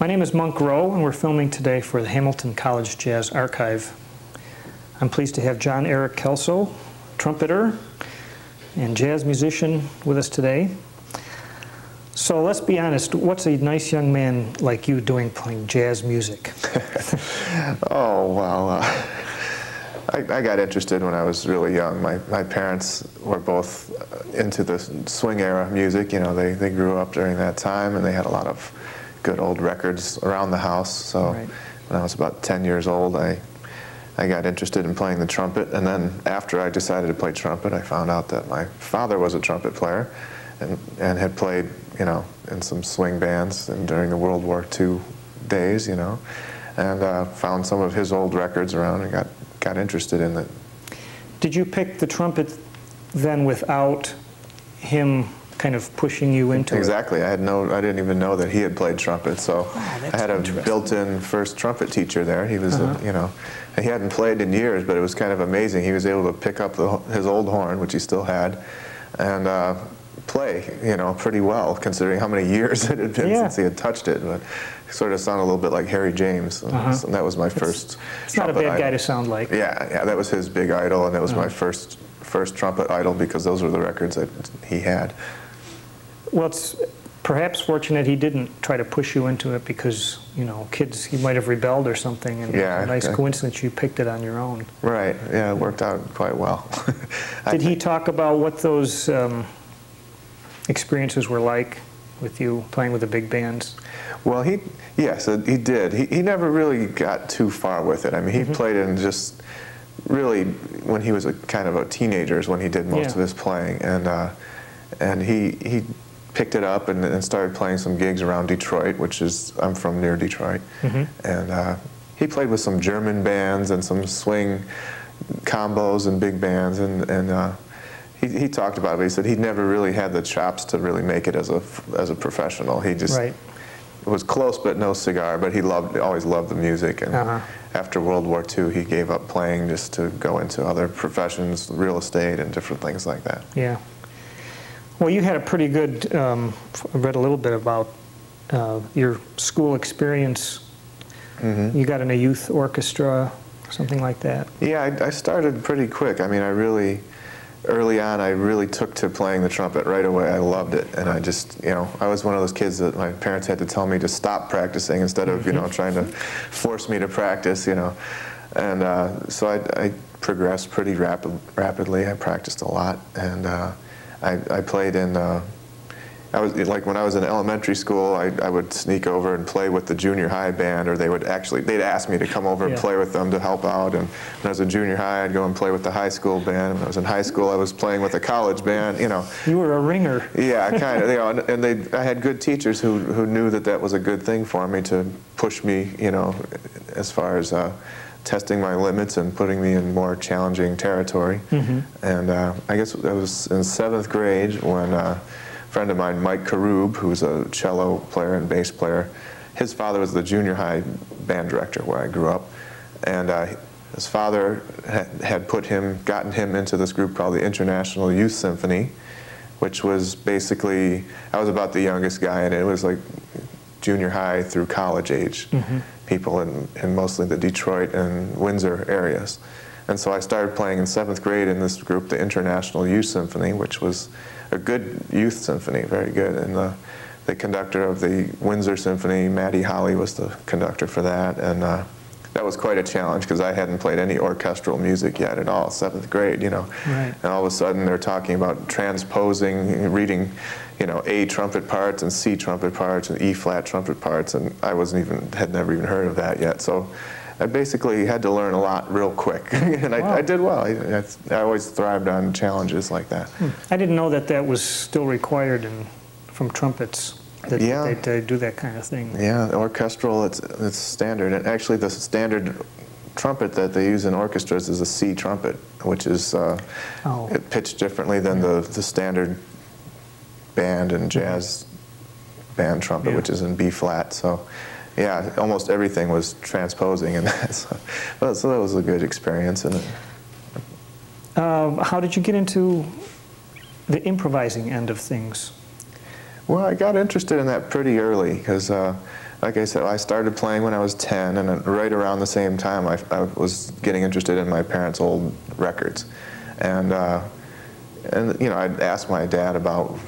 My name is Monk Rowe, and we're filming today for the Hamilton College Jazz Archive. I'm pleased to have Jon-Erik Kellso, trumpeter and jazz musician, with us today. So let's be honest, what's a nice young man like you doing playing jazz music? oh, well, uh, I, I, got interested when I was really young. My, my parents were both into the swing era music. You know, they, they grew up during that time and they had a lot of good old records around the house. So right. when I was about 10 years old, I, I got interested in playing the trumpet. And then after I decided to play trumpet, I found out that my father was a trumpet player and, and had played, you know, in some swing bands and during the World War II days, you know, and uh, found some of his old records around and got, got interested in it. Did you pick the trumpet then without him kind of pushing you into exactly. it. I had no, I didn't even know that he had played trumpet. So I had a built-in first trumpet teacher there. He was, uh-huh. a, you know, he hadn't played in years, but it was kind of amazing. He was able to pick up the, his old horn, which he still had, and uh, play, you know, pretty well considering how many years it had been yeah. since he had touched it. But he sort of sounded a little bit like Harry James. Uh-huh. So that was my first. It's not a bad idol. guy to sound like. Yeah, yeah, that was his big idol, and that was uh-huh. my first first trumpet idol because those were the records that he had. Well, it's perhaps fortunate he didn't try to push you into it because, you know, kids, he might have rebelled or something. And yeah, a nice I, coincidence you picked it on your own. Right. Yeah, it worked out quite well. Did he talk about what those um, experiences were like with you playing with the big bands? Well, he, yes, uh, he did. He, he never really got too far with it. I mean, he mm-hmm. played in just really when he was a kind of a teenager is when he did most yeah. of his playing. And, uh, and he, he picked it up and, and, started playing some gigs around Detroit, which is I'm from near Detroit, mm-hmm. and uh, he played with some German bands and some swing combos and big bands, and and uh, he, he talked about it. But he said he never really had the chops to really make it as a as a professional. He just right. was close, but no cigar. But he loved always loved the music, and uh-huh. after World War II, he gave up playing just to go into other professions, real estate, and different things like that. Yeah. Well, you had a pretty good, um, I read a little bit about uh, your school experience. Mm-hmm. You got in a youth orchestra, something like that. Yeah, I, I, started pretty quick. I mean, I really, early on, I really took to playing the trumpet right away. I loved it. And I just, you know, I was one of those kids that my parents had to tell me to stop practicing instead of, you know, trying to force me to practice, you know. And uh, so I, I, progressed pretty rapid, rapidly. I practiced a lot. And, uh, I, I played in, uh, I was like when I was in elementary school, I, I would sneak over and play with the junior high band, or they would actually, they'd ask me to come over yeah. and play with them to help out. And when I was in junior high, I'd go and play with the high school band. When I was in high school, I was playing with the college band, you know. You were a ringer. Yeah, kind of, you know, and, and they, I had good teachers who, who knew that that was a good thing for me to push me, you know, as far as, uh, testing my limits and putting me in more challenging territory. Mm-hmm. And uh, I guess I was in seventh grade when uh, a friend of mine, Mike Karub, who's a cello player and bass player, his father was the junior high band director where I grew up. And uh, his father had put him, gotten him into this group called the International Youth Symphony, which was basically, I was about the youngest guy, and it was like junior high through college age. Mm-hmm people in, in mostly the Detroit and Windsor areas. And so I started playing in seventh grade in this group, the International Youth Symphony, which was a good youth symphony, very good. And the, the conductor of the Windsor Symphony, Matti Holli, was the conductor for that. And uh, that was quite a challenge because I hadn't played any orchestral music yet at all, seventh grade, you know. Right. And all of a sudden they're talking about transposing, reading, you know, A trumpet parts and C trumpet parts and E flat trumpet parts, and I wasn't even, had never even heard of that yet. So I basically had to learn a lot real quick, and I, wow. I, did well. I, I, always thrived on challenges like that. Hmm. I didn't know that that was still required in, from trumpets that yeah. they, do that kind of thing. Yeah, orchestral, it's, it's standard. And actually, the standard trumpet that they use in orchestras is a C trumpet, which is uh, oh. pitched differently than the, the standard band and jazz band trumpet, yeah. which is in B flat. So, yeah, almost everything was transposing in that. So, so that was a good experience. And uh, how did you get into the improvising end of things? Well, I got interested in that pretty early because uh, like I said, I started playing when I was 10, and right around the same time, I, I was getting interested in my parents' old records, and uh, and you know, I'd ask my dad about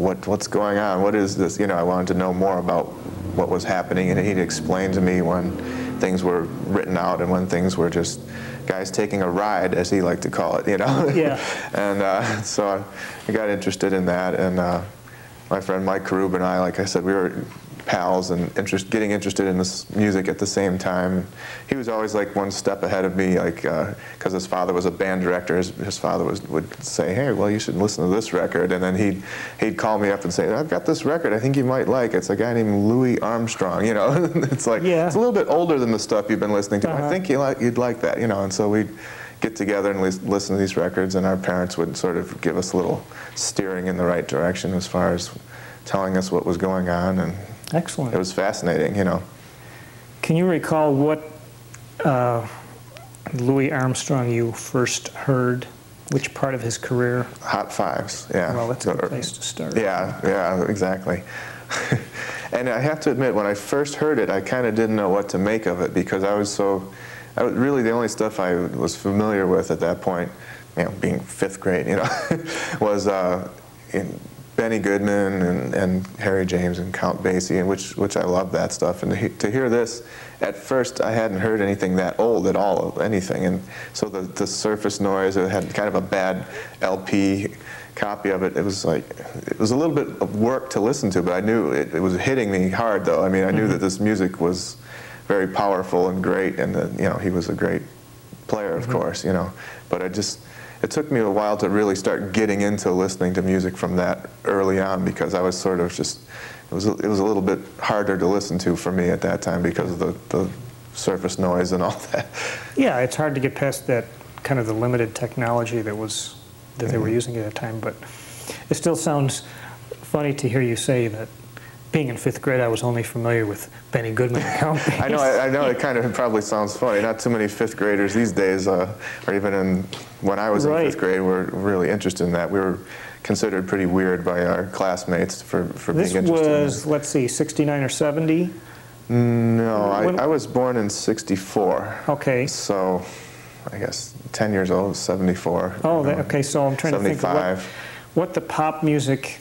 what what's going on, what is this? You know, I wanted to know more about what was happening, and he'd explain to me when things were written out and when things were just guys taking a ride, as he liked to call it. You know. Yeah. and uh, so I got interested in that, and uh, my friend Mike Karub and I, like I said, we were pals and interest, getting interested in this music at the same time. He was always like one step ahead of me, like because uh, his father was a band director. His, his father was, would say, "Hey, well, you should listen to this record," and then he'd he'd call me up and say, "I've got this record. I think you might like. It's a guy named Louis Armstrong. You know, it's like yeah. it's a little bit older than the stuff you've been listening to. Uh-huh. I think you like you'd like that. You know." And so we'd get together and listen to these records, and our parents would sort of give us a little steering in the right direction as far as telling us what was going on and Excellent. It was fascinating, you know. Can you recall what uh, Louis Armstrong you first heard? Which part of his career? Hot Fives, yeah. Well, that's a good place to start. Yeah, yeah, exactly. and I have to admit, when I first heard it, I kind of didn't know what to make of it because I was so, I was really the only stuff I was familiar with at that point, you know, being fifth grade, you know, was uh, in, Benny Goodman and, and Harry James and Count Basie, and which which I love that stuff. And to, he, to hear this, at first I hadn't heard anything that old at all of anything, and so the the surface noise it had kind of a bad LP copy of it. It was like it was a little bit of work to listen to, but I knew it, it was hitting me hard though. I mean, I knew mm-hmm. that this music was very powerful and great, and that you know he was a great player, of mm-hmm. course, you know. But I just it took me a while to really start getting into listening to music from that early on because I was sort of just it was it was a little bit harder to listen to for me at that time because of the, the surface noise and all that. Yeah, it's hard to get past that kind of the limited technology that was that they were mm-hmm. using at the time, but it still sounds funny to hear you say that being in fifth grade, I was only familiar with Benny Goodman I know, I, I, know. It kind of probably sounds funny. Not too many fifth graders these days, uh, or even in when I was right. in fifth grade, were really interested in that. We were considered pretty weird by our classmates for, for this being interested. This was, let's see, 69 or 70. No, I, I was born in 64. Okay. So, I guess 10 years old, 74. Oh, that, okay. So I'm trying 75. to think what, what the pop music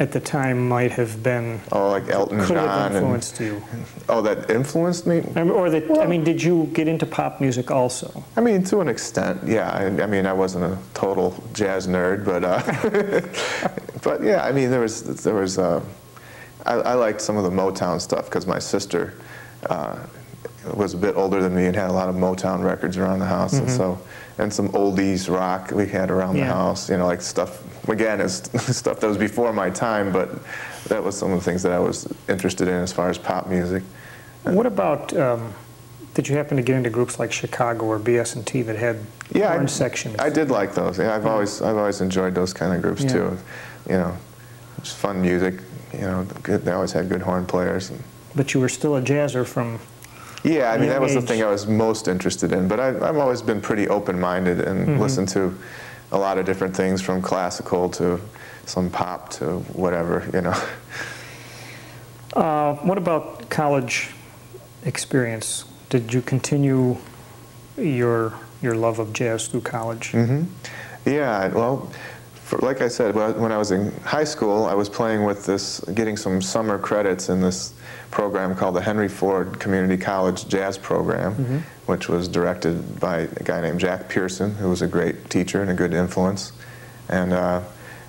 at the time might have been oh like Elton could John have influenced and, you. Oh that influenced me? Or that I mean did you get into pop music also? I mean to an extent yeah. I, I mean I wasn't a total jazz nerd but uh, but yeah I mean there was there was uh, I, I, liked some of the Motown stuff because my sister uh, was a bit older than me and had a lot of Motown records around the house mm-hmm. and so and some oldies rock we had around yeah. the house you know like stuff again, is stuff that was before my time, but that was some of the things that I was interested in as far as pop music. What about, um, did you happen to get into groups like Chicago or BS&T that had yeah, I, sections? I did like those. Yeah, I've yeah. always I've always enjoyed those kind of groups yeah. too. You know, it's fun music. You know, good, they always had good horn players. But you were still a jazzer from. Yeah, I mean that was age. the thing I was most interested in. But I, have always been pretty open-minded and mm-hmm. listened to a lot of different things from classical to some pop to whatever, you know. Uh, what about college experience? Did you continue your your love of jazz through college? Mm-hmm. Yeah, well, for, like I said, when I was in high school, I was playing with this, getting some summer credits in this program called the Henry Ford Community College Jazz Program, mm-hmm. which was directed by a guy named Jack Pearson, who was a great teacher and a good influence. And uh,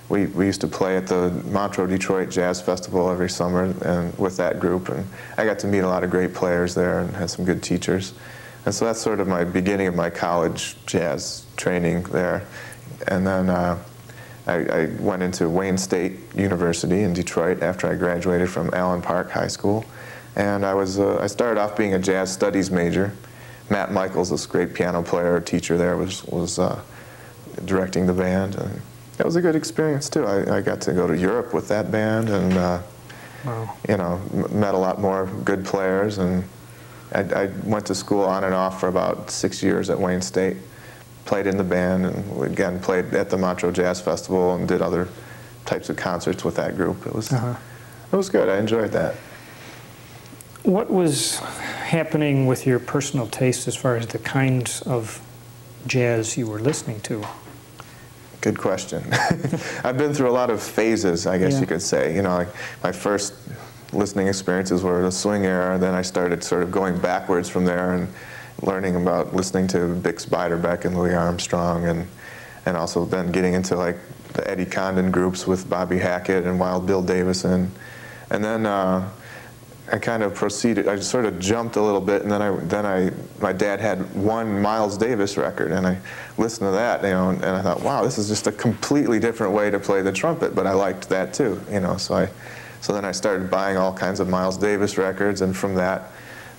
we, we used to play at the Montreux Detroit Jazz Festival every summer and with that group. And I got to meet a lot of great players there and had some good teachers. And so that's sort of my beginning of my college jazz training there. And then uh, I, I, went into Wayne State University in Detroit after I graduated from Allen Park High School. And I, was, uh, I started off being a jazz studies major. Matt Michaels, this great piano player, teacher there, was, was uh, directing the band. And that was a good experience, too. I, I got to go to Europe with that band and, uh, wow. you know, met a lot more good players. And I, I went to school on and off for about six years at Wayne State played in the band and again played at the Montreux Jazz Festival and did other types of concerts with that group. It was uh-huh. it was good. I enjoyed that. What was happening with your personal taste as far as the kinds of jazz you were listening to? Good question. I've been through a lot of phases, I guess Yeah. you could say. You know, like my first listening experiences were the swing era. Then I started sort of going backwards from there and learning about listening to Bix Beiderbecke and Louis Armstrong, and and also then getting into like the Eddie Condon groups with Bobby Hackett and Wild Bill Davison, and then. Uh, I kind of proceeded. I sort of jumped a little bit, and then I then I my dad had one Miles Davis record, and I listened to that, you know, and, and I thought, wow, this is just a completely different way to play the trumpet. But I liked that too, you know. So I so then I started buying all kinds of Miles Davis records, and from that.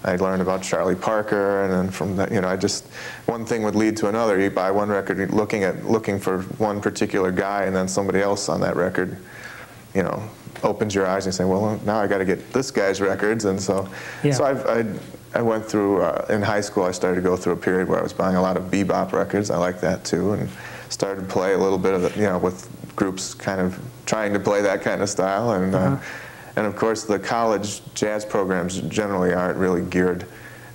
I learned about Charlie Parker, and then from that, you know, I just one thing would lead to another. You buy one record, looking at looking for one particular guy, and then somebody else on that record, you know, opens your eyes and you say, well, now I got to get this guy's records, and so, Yeah. so I've, I, I went through uh, in high school. I started to go through a period where I was buying a lot of bebop records. I like that too, and started to play a little bit of it, you know, with groups kind of trying to play that kind of style, and uh, Uh-huh. and of course the college jazz programs generally aren't really geared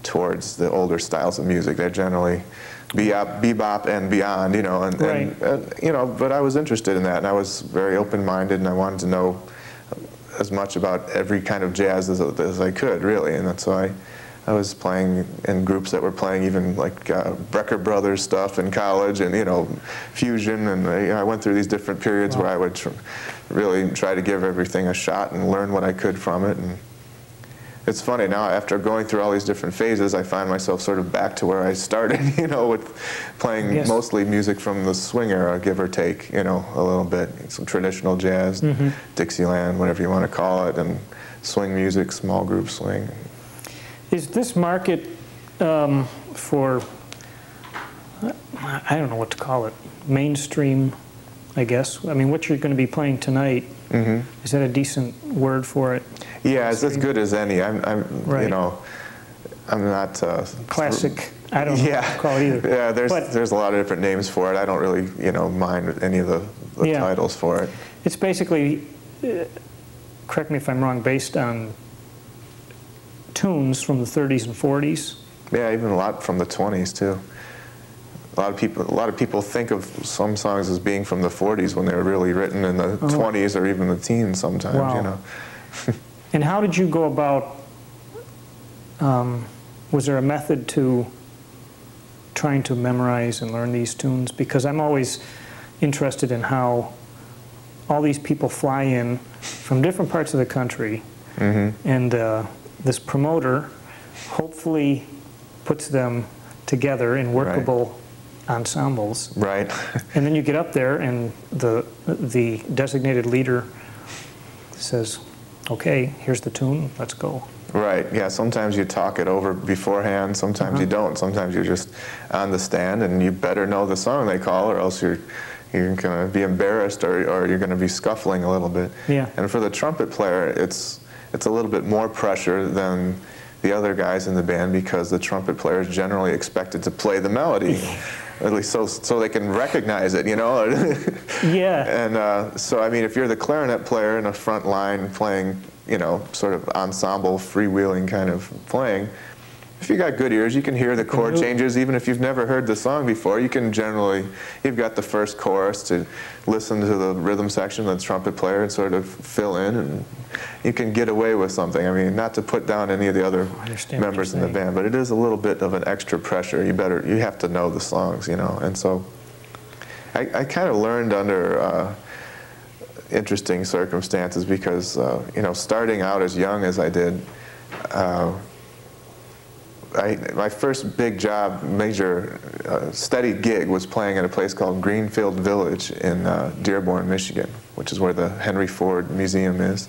towards the older styles of music. They're generally bebop, bebop and beyond, you know, and, and, Right. and you know, but I was interested in that, and I was very open-minded, and I wanted to know as much about every kind of jazz as, as I could, really. And that's why I was playing in groups that were playing even like uh, Brecker Brothers stuff in college, and you know, fusion. And uh, you know, I went through these different periods where I would tr- really try to give everything a shot and learn what I could from it. And it's funny now, after going through all these different phases, I find myself sort of back to where I started, you know, with playing Yes. mostly music from the swing era, give or take, you know, a little bit. Some traditional jazz, Mm-hmm. Dixieland, whatever you want to call it, and swing music, small group swing. Is this market um, for, I don't know what to call it, mainstream, I guess? I mean, what you're going to be playing tonight, hmm is that a decent word for it? Yeah, it's as good as any. I'm, I'm you know, I'm not uh, Classic, I don't know what Yeah, to call it either. yeah. There's But- there's a lot of different names for it. I don't really you know mind any of the, the Yeah. titles for it. It's basically, uh, correct me if I'm wrong, based on tunes from the 30s and 40s. Yeah, even a lot from the 20s too. A lot of people, a lot of people think of some songs as being from the 40s when they were really written in the Oh. 20s or even the teens. Sometimes, Wow. you know. And how did you go about, um, was there a method to trying to memorize and learn these tunes? Because I'm always interested in how all these people fly in from different parts of the country, hmm and uh, this promoter hopefully puts them together in workable ensembles. Right. And then you get up there, and the the designated leader says, "Okay, here's the tune. Let's go." Right. Yeah. Sometimes you talk it over beforehand. Sometimes you Uh-huh. don't. Sometimes you're just on the stand, and you better know the song they call, or else you're you're gonna be embarrassed, or, or you're gonna be scuffling a little bit. Yeah. And for the trumpet player, it's it's a little bit more pressure than the other guys in the band because the trumpet player is generally expected to play the melody, at least so so they can recognize it. You know. Yeah. And uh, so, I mean, if you're the clarinet player in a front line playing, you know, sort of ensemble, freewheeling kind of playing, if you got good ears, you can hear the chord changes. Even if you've never heard the song before, you can generally, you've got the first chorus to listen to the rhythm section, the trumpet player, and sort of fill in, and you can get away with something. I mean, not to put down any of the other I understand what members in the band, but it is a little bit of an extra pressure. You better, you have to know the songs, you know, and so. I, I kind of learned under uh, interesting circumstances because, uh, you know, starting out as young as I did, uh, I, my first big job, major, uh, steady gig was playing at a place called Greenfield Village in uh, Dearborn, Michigan, which is where the Henry Ford Museum is.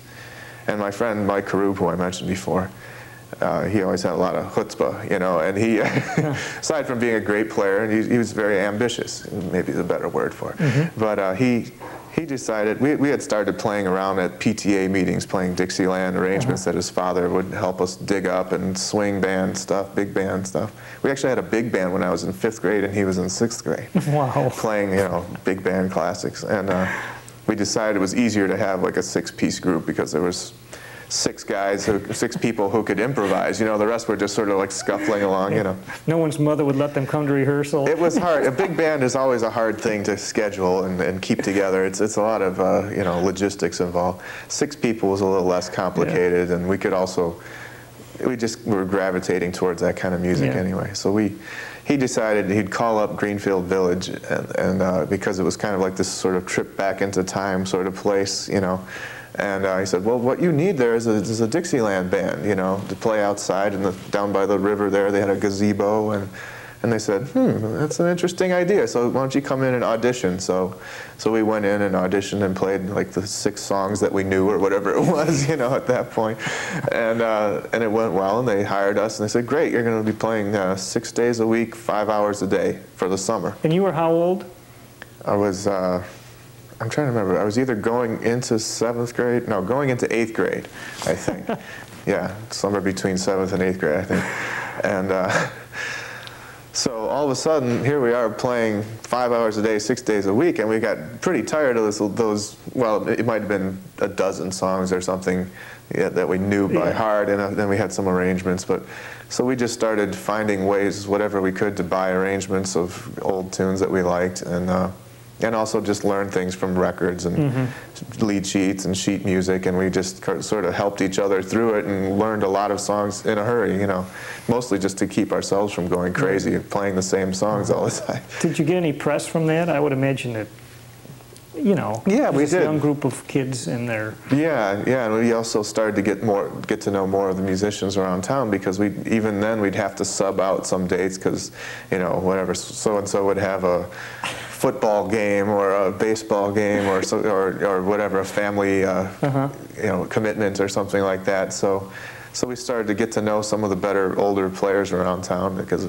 And my friend Mike Karub, who I mentioned before, uh, he always had a lot of chutzpah, you know, and he, aside from being a great player, and he, he was very ambitious, maybe is a better word for it. But uh, he, he decided, we, we had started playing around at PTA meetings, playing Dixieland arrangements that his father would help us dig up and swing band stuff, big band stuff. We actually had a big band when I was in fifth grade and he was in sixth grade Wow. playing, you know, big band classics. And uh, we decided it was easier to have like a six-piece group because there was six guys, who, six people who could improvise. You know, the rest were just sort of like scuffling along. You know, No one's mother would let them come to rehearsal. it was hard. A big band is always a hard thing to schedule and, and keep together. It's it's a lot of uh, you know logistics involved. Six people was a little less complicated, and we could also we just were gravitating towards that kind of music Yeah. anyway. So we. He decided he'd call up Greenfield Village, and, and uh, because it was kind of like this sort of trip back into time sort of place, you know. And uh, he said, "Well, what you need there is a, is a Dixieland band, you know, to play outside and the, down by the river there. They had a gazebo, and and they said, hmm, that's an interesting idea. So why don't you come in and audition? So, so we went in and auditioned and played like the six songs that we knew or whatever it was, you know, at that point. And, uh, and it went well and they hired us and they said, great, you're going to be playing uh, six days a week, five hours a day for the summer. And you were how old? I was, uh, I'm trying to remember, I was either going into seventh grade, no, going into eighth grade, I think. yeah, somewhere between seventh and eighth grade, I think. And, uh, so all of a sudden, here we are playing five hours a day, six days a week, and we got pretty tired of this, those. Well, it might have been a dozen songs or something yeah, that we knew by Yeah. heart, and uh, then we had some arrangements. But so we just started finding ways, whatever we could, to buy arrangements of old tunes that we liked, and uh, and also just learn things from records and mm-hmm. lead sheets and sheet music, and we just sort of helped each other through it and learned a lot of songs in a hurry, you know, mostly just to keep ourselves from going crazy and playing the same songs all the time. Did you get any press from that? I would imagine that, you know, Yeah, we did. young group of kids in there. Yeah, yeah, and we also started to get more, get to know more of the musicians around town because we, even then, we'd have to sub out some dates because, you know, whatever, so and so would have a football game or a baseball game or so, or, or whatever, a family, uh, Uh-huh. you know, commitment or something like that. So, so we started to get to know some of the better older players around town because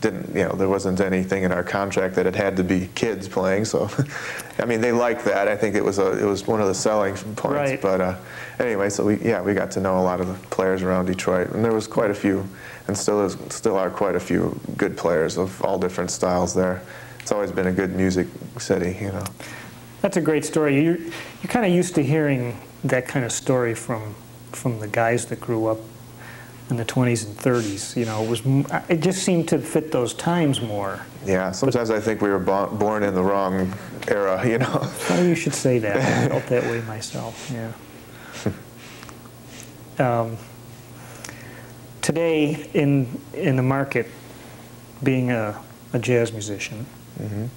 didn't, you know, there wasn't anything in our contract that it had to be kids playing. So, I mean, they liked that. I think it was a, it was one of the selling points. Right. But uh, anyway, so we, yeah, we got to know a lot of the players around Detroit, and there was quite a few, and still is, still are quite a few good players of all different styles there. It's always been a good music city, you know. That's a great story. You're, you're kind of used to hearing that kind of story from, from the guys that grew up in the 20s and 30s. You know, it, was, it just seemed to fit those times more. Yeah, sometimes I think we were bo- born in the wrong era, you know. Oh, you should say that. I felt that way myself, yeah. Um, today, in, in the market, being a, a jazz musician, Mhm.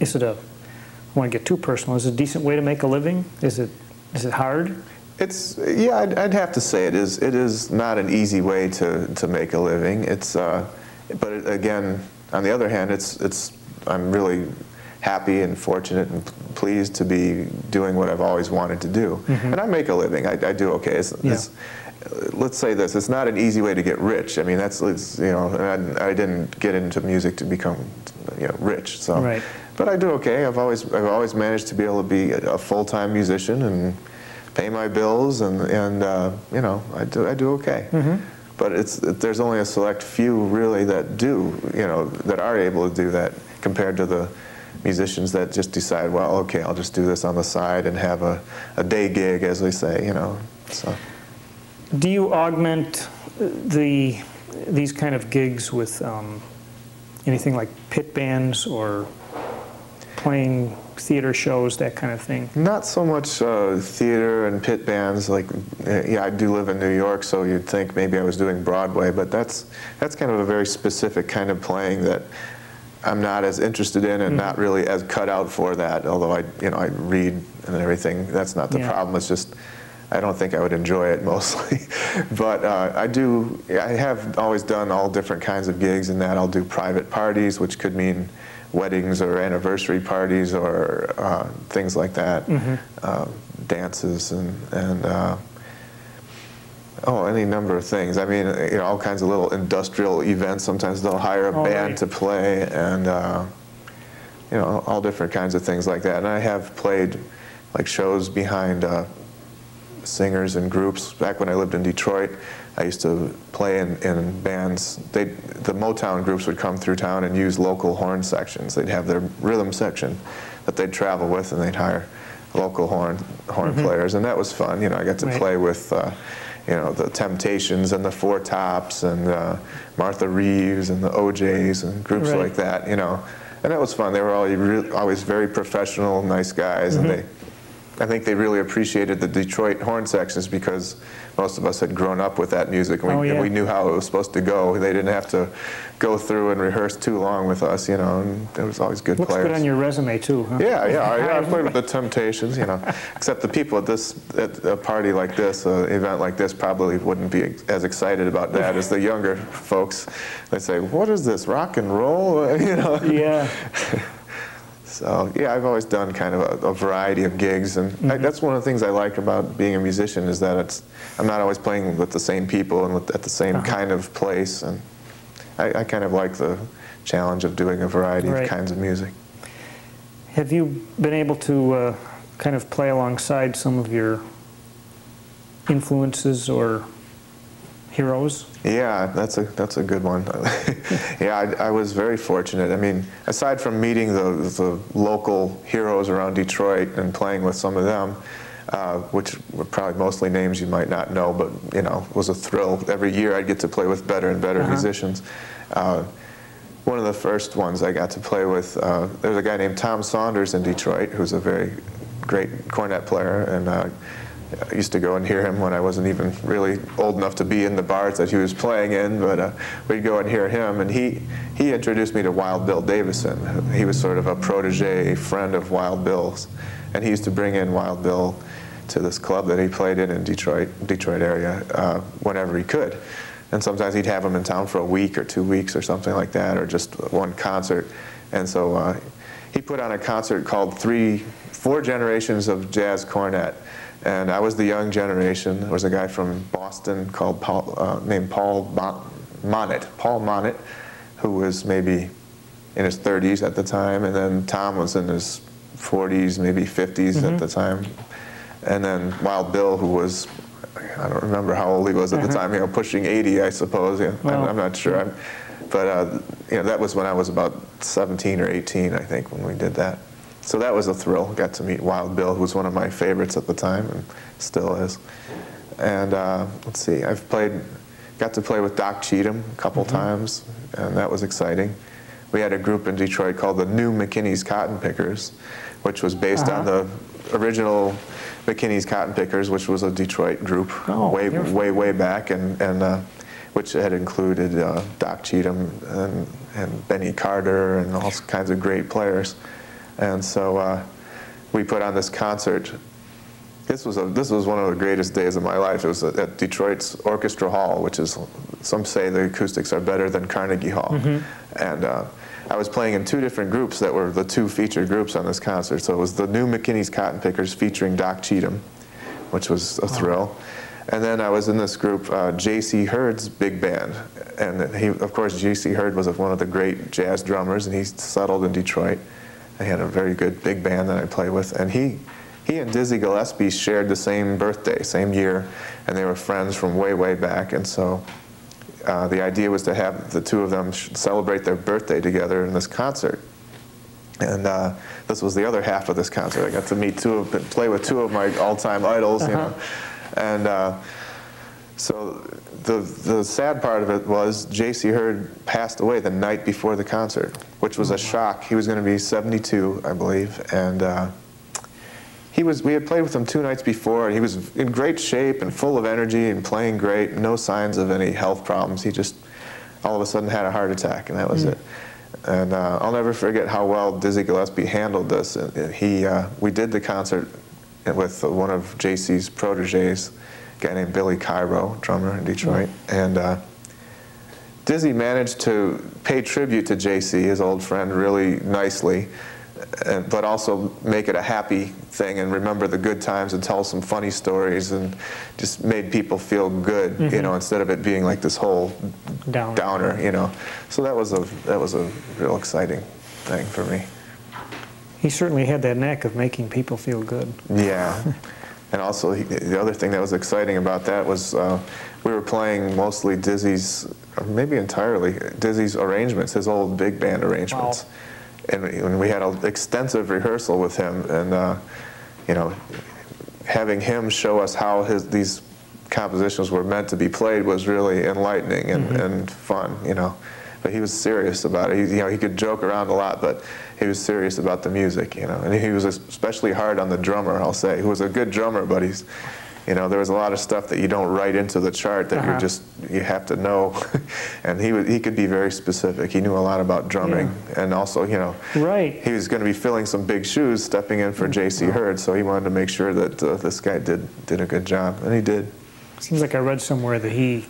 is it a, I want to get too personal, is it a decent way to make a living? Is it, is it hard? It's yeah, I'd, I'd have to say it is. It is not an easy way to, to make a living. It's uh, but it, again, on the other hand, it's it's I'm really happy and fortunate and pleased to be doing what I've always wanted to do, and I make a living. I, I do okay. It's, Yeah. it's, let's say this: it's not an easy way to get rich. I mean, that's it's, you know, I, I didn't get into music to become you know rich. So, Right. but I do okay. I've always I've always managed to be able to be a, a full time musician and pay my bills and and uh, you know I do I do okay. But it's there's only a select few really that do you know that are able to do that compared to the musicians that just decide well okay I'll just do this on the side and have a, a day gig as they say you know so Do you augment the, these kind of gigs with um, anything like pit bands or playing theater shows, that kind of thing? Not so much uh, theater and pit bands. Like, uh, yeah, I do live in New York, so you'd think maybe I was doing Broadway, but that's that's kind of a very specific kind of playing that I'm not as interested in and not really as cut out for that. Although I, you know, I read and everything. That's not the Yeah. problem. It's just I don't think I would enjoy it mostly. but uh, I do. I have always done all different kinds of gigs in that I'll do private parties, which could mean weddings or anniversary parties or uh, things like that, uh, dances and and. Uh, Oh, any number of things. I mean, you know, all kinds of little industrial events. Sometimes they'll hire a Oh, band right. to play, and uh, you know, all different kinds of things like that. And I have played like shows behind uh, singers and groups. Back when I lived in Detroit, I used to play in, in bands. They, the Motown groups would come through town and use local horn sections. They'd have their rhythm section that they'd travel with, and they'd hire local horn horn players, and that was fun. You know, I got to Right. play with. Uh, you know the Temptations and the Four Tops and uh, Martha Reeves and the O'Jays and groups Right. like that. You know, and that was fun. They were all re- always very professional, nice guys, Mm-hmm. and they. I think they really appreciated the Detroit horn sections because most of us had grown up with that music and we, Oh, and we knew how it was supposed to go. They didn't have to go through and rehearse too long with us, you know, and there was always good Looks players. good on your resume too, huh? Yeah, yeah, I, yeah, I played with the Temptations, you know. Except the people at this, at a party like this, an event like this, probably wouldn't be as excited about that as the younger folks. They say, "What is this, rock and roll?" You know. Yeah. So yeah, I've always done kind of a, a variety of gigs, and I, that's one of the things I like about being a musician is that it's I'm not always playing with the same people and with, at the same kind of place, and I, I kind of like the challenge of doing a variety Right. of kinds of music. Have you been able to uh, kind of play alongside some of your influences or heroes? Yeah, that's a that's a good one. yeah, I, I was very fortunate. I mean, aside from meeting the the local heroes around Detroit and playing with some of them, uh, which were probably mostly names you might not know, but you know, was a thrill. Every year I'd get to play with better and better Uh-huh. musicians. Uh, one of the first ones I got to play with, uh, there's a guy named Tom Saunders in Detroit who's a very great cornet player, and uh, I used to go and hear him when I wasn't even really old enough to be in the bars that he was playing in, but uh, we'd go and hear him, and he, he introduced me to Wild Bill Davison. He was sort of a protege friend of Wild Bill's, and he used to bring in Wild Bill to this club that he played in in Detroit, Detroit area, uh, whenever he could. And sometimes he'd have him in town for a week or two weeks or something like that, or just one concert. And so uh, he put on a concert called Three, Four Generations of Jazz Cornet. And I was the young generation. There was a guy from Boston called Paul, uh, named Paul Monat, Paul Monat, who was maybe in his 30s at the time, and then Tom was in his 40s, maybe 50s at the time, and then Wild Bill, who was I don't remember how old he was at the time, you know, pushing 80, I suppose. Yeah, Well, I'm, I'm not sure. I'm, but uh, you know, that was when I was about 17 or 18, I think, when we did that. So that was a thrill. Got to meet Wild Bill, who was one of my favorites at the time and still is. And uh, let's see, I've played, got to play with Doc Cheatham a couple times, and that was exciting. We had a group in Detroit called the New McKinney's Cotton Pickers, which was based on the original McKinney's Cotton Pickers, which was a Detroit group Oh, way, beautiful. way, way back, and, and uh, which had included uh, Doc Cheatham and, and Benny Carter and all kinds of great players. And so uh, we put on this concert. This was, a, this was one of the greatest days of my life. It was at Detroit's Orchestra Hall, which is, some say the acoustics are better than Carnegie Hall. And uh, I was playing in two different groups that were the two featured groups on this concert. So it was the new McKinney's Cotton Pickers featuring Doc Cheatham, which was a thrill. And then I was in this group, uh, J.C. Heard's big band. And he, of course, J.C. Heard was one of the great jazz drummers, and he settled in Detroit. I had a very good big band that I played with. And he, he and Dizzy Gillespie shared the same birthday, same year, and they were friends from way, way back. And so uh, the idea was to have the two of them sh- celebrate their birthday together in this concert. And uh, this was the other half of this concert. I got to meet two of, play with two of my all-time idols, you know. And uh, so the the sad part of it was J.C. Heard passed away the night before the concert, which was a shock. He was going to be 72, I believe, and. Uh, he was we had played with him two nights before and he was in great shape and full of energy and playing great no signs of any health problems he just all of a sudden had a heart attack and that was it and uh, i'll never forget how well dizzy gillespie handled this And- and he uh, we did the concert with one of jc's proteges guy named billy cairo drummer in detroit and uh, Dizzy managed to pay tribute to JC, his old friend, really nicely, and, but also make it a happy thing and remember the good times and tell some funny stories and just made people feel good, you know, instead of it being like this whole Downer. downer, you know. So that was a that was a real exciting thing for me. He certainly had that knack of making people feel good. Yeah. And also, he, the other thing that was exciting about that was uh, we were playing mostly Dizzy's, or maybe entirely Dizzy's arrangements, his old big band arrangements. And we, and we had an extensive rehearsal with him, and uh, you know, having him show us how his these compositions were meant to be played was really enlightening and, and fun, you know. But he was serious about it. He, you know, he could joke around a lot, but he was serious about the music, you know. And he was especially hard on the drummer, I'll say, who was a good drummer, but he's, you know, there was a lot of stuff that you don't write into the chart that Uh-huh. you just you have to know. and he was, he could be very specific. He knew a lot about drumming, and also, you know, Right. he was going to be filling some big shoes, stepping in for J.C. Heard, so he wanted to make sure that uh, this guy did did a good job, and he did. Seems like I read somewhere that he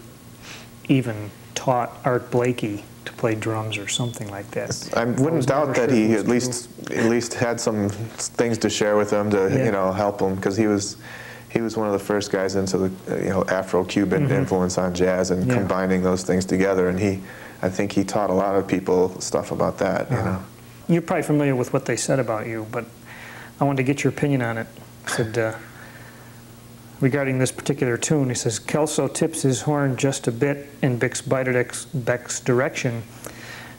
even taught Art Blakey to play drums or something like that. I wouldn't doubt that sure he at least at least had some things to share with them to Yeah. you know help him because he was he was one of the first guys into the uh, you know Afro-Cuban influence on jazz and. Yeah. combining those things together, and he I think he taught a lot of people stuff about that. You Uh-huh. know. You're probably familiar with what they said about you, but I wanted to get your opinion on it. Said, uh, regarding this particular tune, he says, Kellso tips his horn just a bit in Bix Beiderbecke's Beck's direction.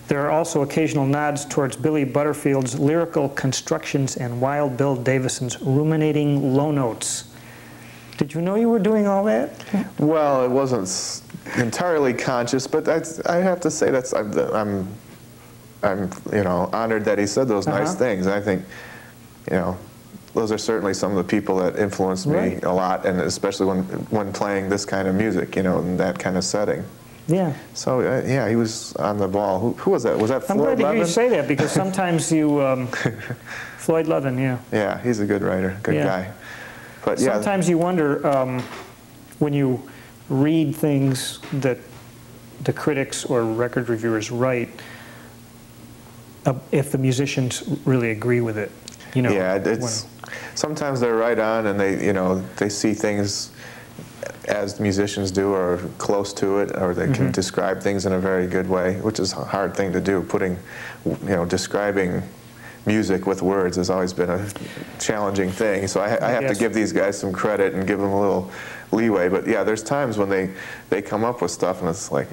There are also occasional nods towards Billy Butterfield's lyrical constructions and Wild Bill Davison's ruminating low notes. Did you know you were doing all that? Well, it wasn't s- entirely conscious, but I have to say that's I'm, I'm, I'm you know honored that he said those nice Uh-huh. things. I think, you know, those are certainly some of the people that influenced me Right. a lot, and especially when when playing this kind of music, you know, in that kind of setting. Yeah. So uh, yeah, he was on the ball. Who, who was that? Was that I'm Floyd glad to hear you say that because sometimes you, um, Floyd Levin, yeah. Yeah, he's a good writer, good Yeah. guy. But yeah, Sometimes you wonder um, when you read things that the critics or record reviewers write, uh, if the musicians really agree with it. You know, yeah, it's sometimes they're right on, and they you know they see things as musicians do, or close to it, or they can mm-hmm. describe things in a very good way, which is a hard thing to do. Putting, you know, describing music with words has always been a challenging thing. So I, I have Yes. to give these guys some credit and give them a little leeway. But yeah, there's times when they they come up with stuff, and it's like,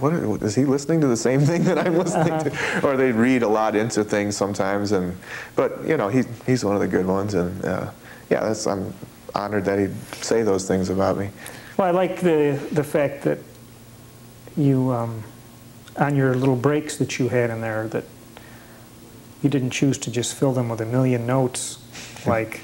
what is he listening to the same thing that I'm listening Uh-huh. to? Or they read a lot into things sometimes, and but you know he he's one of the good ones, and uh, yeah, that's I'm honored that he'd say those things about me. Well, I like the the fact that you um, on your little breaks that you had in there that you didn't choose to just fill them with a million notes like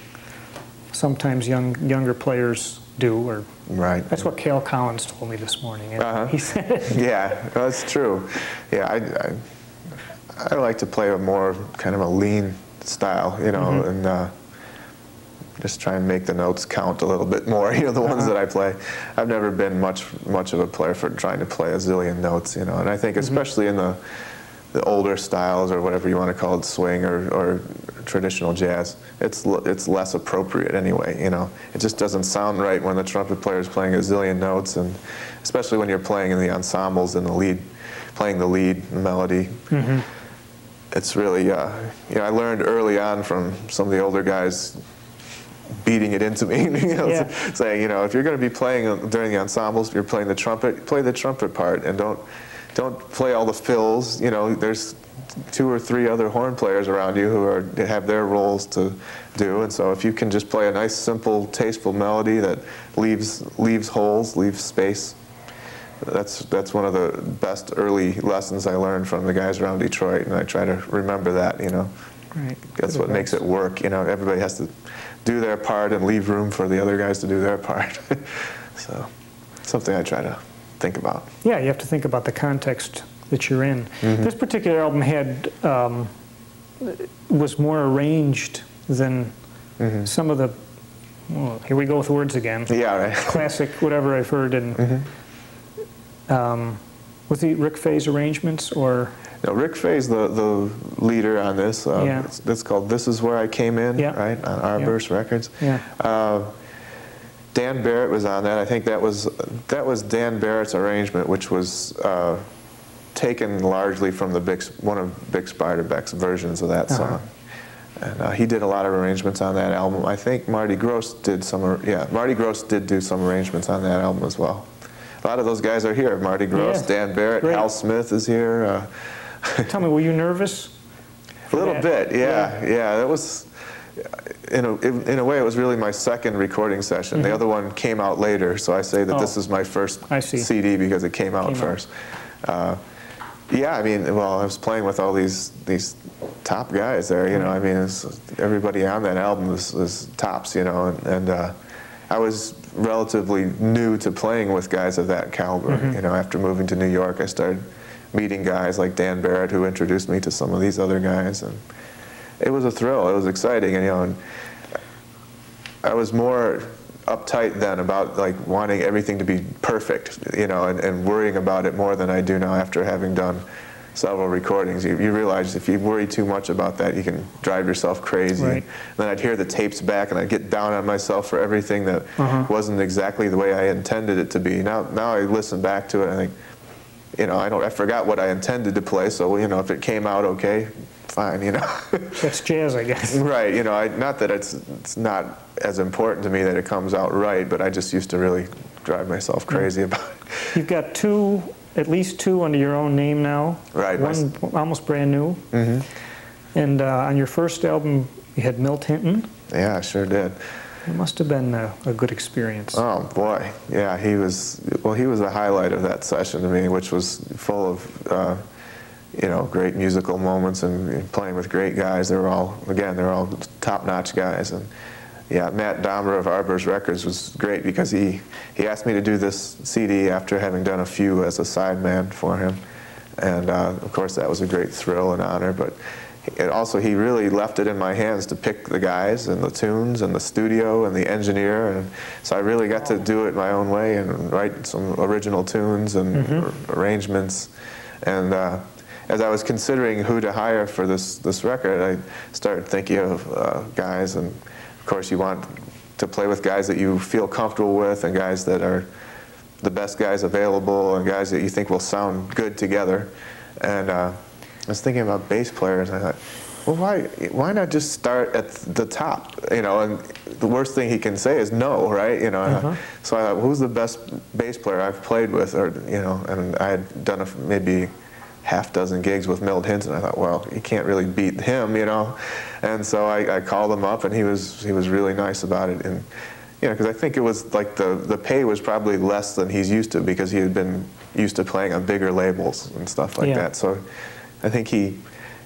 sometimes young younger players do or Right. That's what Cale Collins told me this morning. And Uh-huh. He said, Yeah, that's true. Yeah, I, I, I like to play a more kind of a lean style, you know, Mm-hmm. and uh, just try and make the notes count a little bit more. You know, the ones Uh-huh. that I play. I've never been much much of a player for trying to play a zillion notes, you know, and I think Mm-hmm. especially in the the older styles or whatever you want to call it, swing or, or traditional jazz, it's it's less appropriate anyway. You know, it just doesn't sound right when the trumpet player is playing a zillion notes, and especially when you're playing in the ensembles and the lead, playing the lead melody. It's really, uh, you know, I learned early on from some of the older guys beating it into me, you know, Yeah. saying, you know, if you're going to be playing during the ensembles, if you're playing the trumpet, play the trumpet part, and don't don't play all the fills. You know, there's two or three other horn players around you who are have their roles to do, and so if you can just play a nice, simple, tasteful melody that leaves leaves holes, leaves space. That's that's one of the best early lessons I learned from the guys around Detroit, and I try to remember that. You know, right. that's what makes it work. You know, everybody has to do their part and leave room for the other guys to do their part. so, something I try to think about. Yeah, you have to think about the context that you're in. Mm-hmm. This particular album had um, was more arranged than Mm-hmm. some of the. Well, here we go with words again. Yeah, right. Classic, whatever I've heard, and Mm-hmm. um, was the Rick Fay's arrangements or No, Rick Fay's the, the leader on this. Uh, Yeah. it's, it's called "This Is Where I Came In," Yeah. right on Arbors Records. Yeah. Uh, Dan Barrett was on that. I think that was that was Dan Barrett's arrangement, which was uh, taken largely from the Bix, one of Bix Beiderbecke's versions of that Uh-huh. song. And uh, he did a lot of arrangements on that album. I think Marty Gross did some. Yeah, Marty Gross did do some arrangements on that album as well. A lot of those guys are here. Marty Gross, Yeah. Dan Barrett, Great. Hal Smith is here. Uh, tell me, were you nervous? a little that? bit, yeah, yeah. That was in a, in a way, it was really my second recording session. The other one came out later, so I say that this Oh. is my first I see. CD because it came out Came out. first. Uh, yeah, I mean, well, I was playing with all these these top guys there. You know, I mean, everybody on that album was, was tops. You know, and, and uh, I was relatively new to playing with guys of that caliber. Mm-hmm. You know, after moving to New York, I started meeting guys like Dan Barrett, who introduced me to some of these other guys, and it was a thrill. It was exciting, and you know, and I was more uptight then about like wanting everything to be perfect, you know, and, and worrying about it more than I do now after having done several recordings. You, you realize if you worry too much about that, you can drive yourself crazy. Right. Then I'd hear the tapes back, and I'd get down on myself for everything that Uh-huh. wasn't exactly the way I intended it to be. Now, now I listen back to it, and I think, you know, I don't, I forgot what I intended to play. So, you know, if it came out okay, fine, you know. That's jazz, I guess. Right, you know, I, not that it's, it's not as important to me that it comes out right, but I just used to really drive myself crazy about it. You've got two, at least two under your own name now. Right, One almost brand new. Mm-hmm. And uh, on your first album, you had Milt Hinton. Yeah, I sure did. It must have been a, a good experience. Oh boy, yeah, he was. Well, he was the highlight of that session to me, which was full of, uh, you know, great musical moments and playing with great guys. They were all, again, they were all top-notch guys. And yeah, Matt Domber of Arbors Records was great because he he asked me to do this CD after having done a few as a sideman for him, and uh, of course that was a great thrill and honor. But and also he really left it in my hands to pick the guys and the tunes and the studio and the engineer. And so I really got to do it my own way and write some original tunes and ar- arrangements. And uh, as I was considering who to hire for this this record I started thinking of uh, guys. And of course you want to play with guys that you feel comfortable with and guys that are the best guys available and guys that you think will sound good together. And uh, I was thinking about bass players, and I thought, well, why why not just start at the top? You know, and the worst thing he can say is no, right? You know. Uh-huh. So I thought, who's the best bass player I've played with, or you know? And I had done a, maybe half dozen gigs with Milt Hinton. I thought, well, you can't really beat him, you know. And so I, I called him up, and he was he was really nice about it, and. You know, because I think it was like the, the pay was probably less than he's used to because he had been used to playing on bigger labels and stuff like Yeah. that. So I think he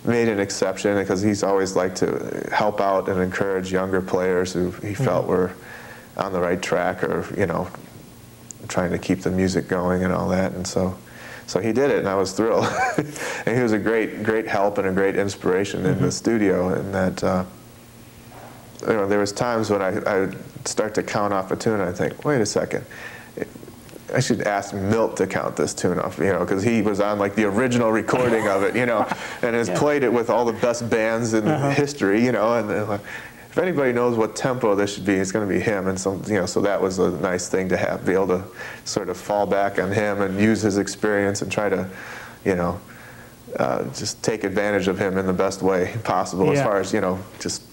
made an exception because he's always liked to help out and encourage younger players who he felt were on the right track or you know trying to keep the music going and all that. And so so he did it, and I was thrilled. and he was a great great help and a great inspiration in the studio. And that uh, you know there was times when I I would start to count off a tune, and I think, wait a second. I should ask Milt to count this tune off, you know, because he was on like the original recording of it, you know, and has played it with all the best bands in history, you know, and, if anybody knows what tempo this should be, it's going to be him, and so you know, so that was a nice thing to have, be able to sort of fall back on him and use his experience and try to, you know, uh, just take advantage of him in the best way possible, as far as you know, just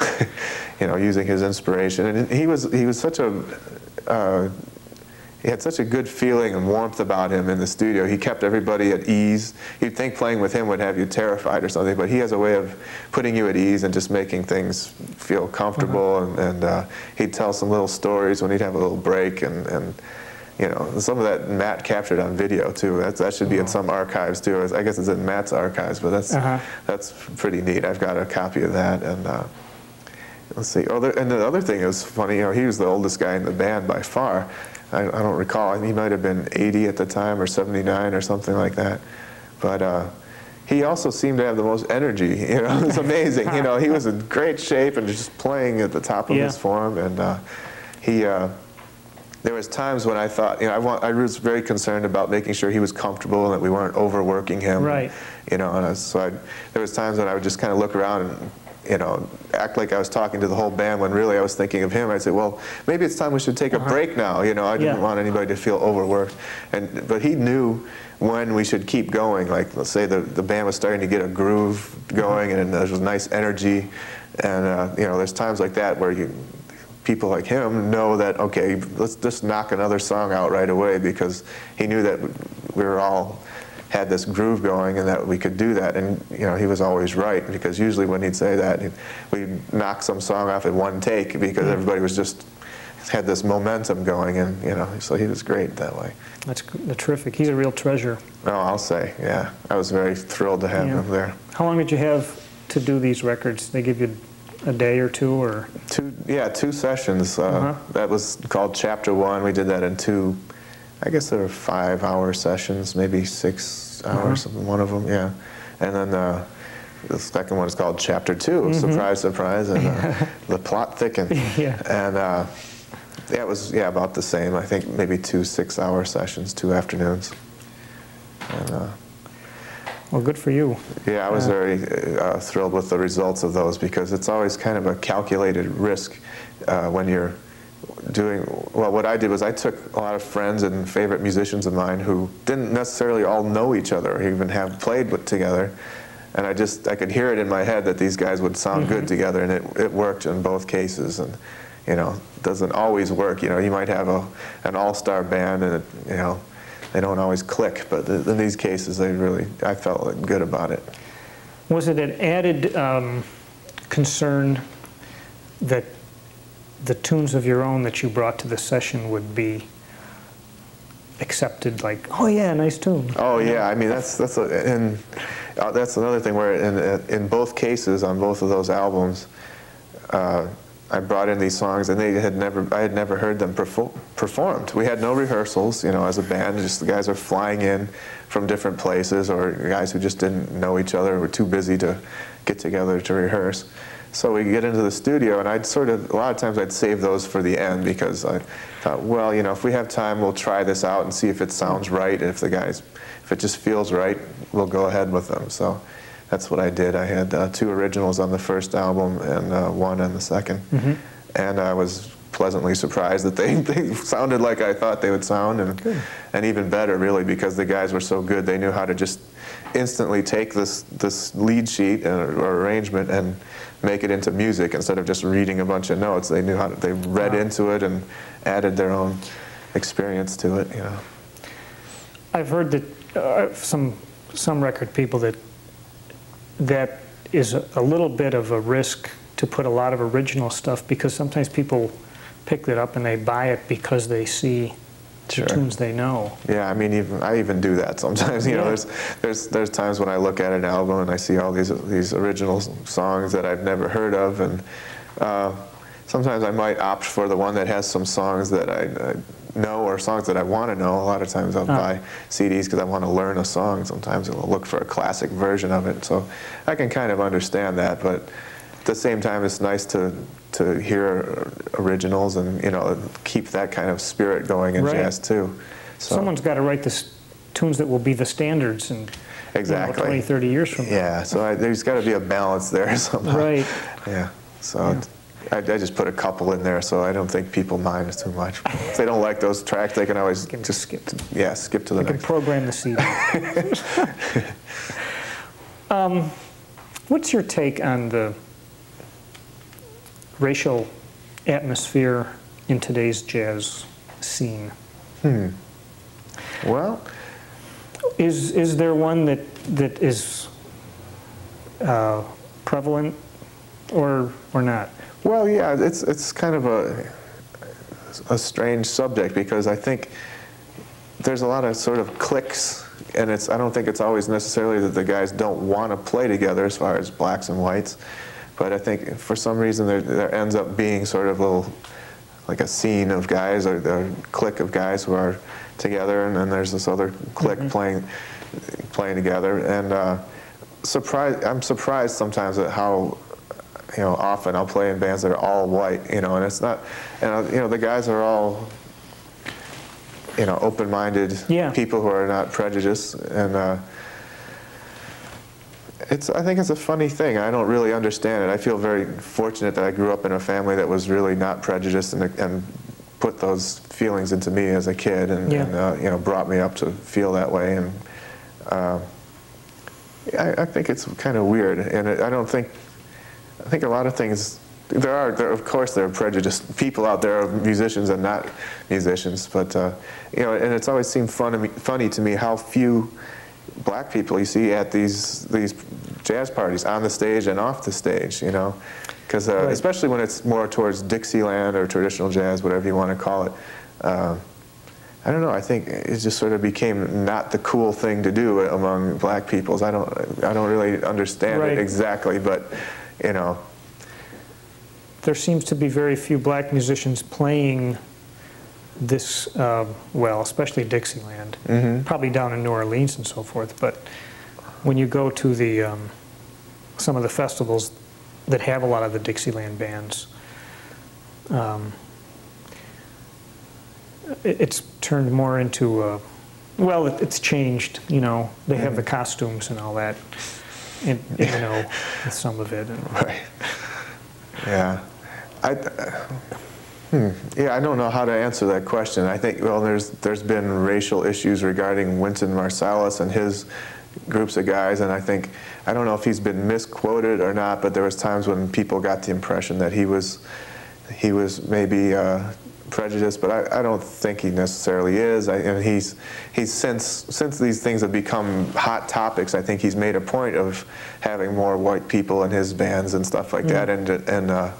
you know, using his inspiration, and he was he was such a uh, he had such a good feeling and warmth about him in the studio. He kept everybody at ease. You'd think playing with him would have you terrified or something, but he has a way of putting you at ease and just making things feel comfortable. And, and uh, he'd tell some little stories when he'd have a little break, and, and you know, some of that Matt captured on video too. That's, that should be in some archives too. I guess it's in Matt's archives, but that's Uh-huh. that's pretty neat. I've got a copy of that, and. Uh, Let's see. Oh, and the other thing is funny. You know, he was the oldest guy in the band by far. I, I don't recall. He might have been 80 at the time, or 79, or something like that. But uh, he also seemed to have the most energy. You know, it was amazing. you know, he was in great shape and just playing at the top of Yeah. his form. And uh, he. Uh, there was times when I thought, you know, I, want, I was very concerned about making sure he was comfortable and that we weren't overworking him. Right. You know, and I, so I, there was times when I would just kind of look around and, you know, act like I was talking to the whole band when really I was thinking of him. I said, well, maybe it's time we should take a break now. You know, I didn't Yeah. want anybody to feel overworked. And but he knew when we should keep going. Like let's say the, the band was starting to get a groove going and there was nice energy. And uh, you know, there's times like that where you people like him know that okay, let's just knock another song out right away because he knew that we were all had this groove going and that we could do that. And you know, he was always right because usually when he'd say that, he'd, we'd knock some song off in one take because everybody was just had this momentum going, and you know, so he was great that way. That's terrific. He's a real treasure. Oh, I'll say, yeah, I was very thrilled to have Yeah. him there. How long did you have to do these records? They give you a day or two, or Two, yeah, two sessions. Uh, Uh-huh. That was called Chapter One. We did that in two. I guess there were five-hour sessions, maybe six hours. One of them, yeah. And then uh, the second one is called Chapter 2 Surprise, surprise, and uh, the plot thickened. Yeah. And uh, it was yeah about the same. I think maybe two six-hour sessions, two afternoons. And, uh, well, good for you. yeah, I was very uh, thrilled with the results of those because it's always kind of a calculated risk uh, when you're doing. Well, what I did was I took a lot of friends and favorite musicians of mine who didn't necessarily all know each other or even have played with together, and I just I could hear it in my head that these guys would sound good together, and it, it worked in both cases. And you know, it doesn't always work. You know, you might have a an all-star band, and it, you know. They don't always click, but th- in these cases, they really, I felt good about it. Was it an added um, concern that the tunes of your own that you brought to the session would be accepted? Like, oh yeah, nice tune. Oh yeah, I mean that's that's a, and uh, that's another thing where in in both cases on both of those albums, uh, I brought in these songs and they had never I had never heard them perfor- performed. We had no rehearsals, you know, as a band. Just the guys are flying in from different places, or guys who just didn't know each other were too busy to get together to rehearse. So we get into the studio, and I'd sort of a lot of times I'd save those for the end because I thought, well, you know, if we have time, we'll try this out and see if it sounds right. And if the guys, if it just feels right, we'll go ahead with them. So that's what I did. I had uh, two originals on the first album and uh, one on the 2nd and I was pleasantly surprised that they, they sounded like I thought they would sound, and and even better, really, because the guys were so good. They knew how to just instantly take this this lead sheet or, or arrangement and make it into music instead of just reading a bunch of notes. They knew how to, they read Wow. into it and added their own experience to it. You know. I've heard that uh, some some record people that that is a, a little bit of a risk to put a lot of original stuff because sometimes people pick it up and they buy it because they see Sure. tunes they know. Yeah, I mean, even I even do that sometimes. You know, there's there's there's times when I look at an album and I see all these these original songs that I've never heard of, and uh, sometimes I might opt for the one that has some songs that I, I know or songs that I want to know. A lot of times I'll Ah. buy CDs because I want to learn a song. Sometimes I'll look for a classic version of it. So I can kind of understand that, but at the same time, it's nice to to hear originals and you know keep that kind of spirit going in Right. jazz too. So, Someone's got to write the tunes that will be the standards in you know, Exactly. 20, 30 years from now. Yeah, so I, there's got to be a balance there somehow. Right. Yeah. So I, I just put a couple in there, so I don't think people mind too much. if they don't like those tracks, they can always Can just skip. yeah skip to the next. can program the CD. um, what's your take on the racial atmosphere in today's jazz scene? Hmm. Well, Is is there one that that is uh, prevalent or or not? well, yeah, it's it's kind of a a strange subject because I think there's a lot of sort of cliques, and it's I don't think it's always necessarily that the guys don't want to play together as far as blacks and whites, but I think for some reason there, there ends up being sort of a little like a scene of guys or a clique of guys who are together, and then there's this other clique playing playing together, and uh, surprised I'm surprised sometimes at how you know, often I'll play in bands that are all white, you know, and it's not, and uh, you know, the guys are all, you know, open-minded Yeah. people who are not prejudiced, and uh, it's, I think it's a funny thing. I don't really understand it. I feel very fortunate that I grew up in a family that was really not prejudiced and, and put those feelings into me as a kid, and, Yeah. and uh, you know, brought me up to feel that way, and. Uh, I, I think it's kind of weird, and it, I don't think. I think a lot of things. There are, there, of course, there are prejudiced people out there, musicians and not musicians. But uh, you know, and it's always seemed fun to me, funny to me how few black people you see at these these jazz parties on the stage and off the stage, you know, because uh, Right. especially when it's more towards Dixieland or traditional jazz, whatever you want to call it. Uh, I don't know. I think it just sort of became not the cool thing to do among black peoples. I don't. I don't really understand Right. it exactly, but you know, There seems to be very few black musicians playing this, uh, well, especially Dixieland, Mhm. probably down in New Orleans and so forth. But when you go to the um, some of the festivals that have a lot of the Dixieland bands, um, it, it's turned more into a, well, it, it's changed. You know, they have the costumes and all that, and, you know, with some of it. And, right? Yeah. I. Hmm. Yeah, I don't know how to answer that question. I think well, there's there's been racial issues regarding Wynton Marsalis and his groups of guys, and I think I don't know if he's been misquoted or not, but there was times when people got the impression that he was he was maybe uh, prejudiced, but I, I don't think he necessarily is. I, and he's he's since since these things have become hot topics, I think he's made a point of having more white people in his bands and stuff like that. And and uh,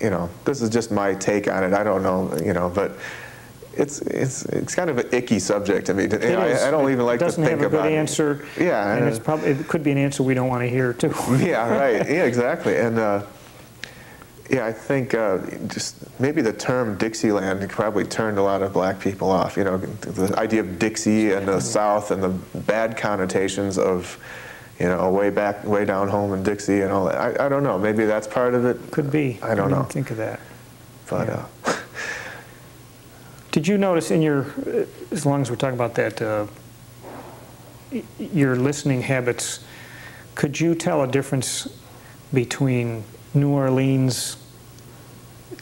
you know, this is just my take on it. I don't know, you know, but. It's, it's, it's kind of an icky subject to me. It is. I, I don't even like it to doesn't think have a about good it. answer. Yeah, and it's probably it could be an answer we don't want to hear too. yeah, right. Yeah, exactly. And uh, yeah, I think uh, just maybe the term Dixieland probably turned a lot of black people off. You know, the idea of Dixie and the South and the bad connotations of, you know, way back, way down home in Dixie and all that. I, I don't know. Maybe that's part of it. Could be. I don't didn't know. Think of that. But Yeah. uh, Did you notice in your, uh, as long as we're talking about that, uh, your listening habits, could you tell a difference between New Orleans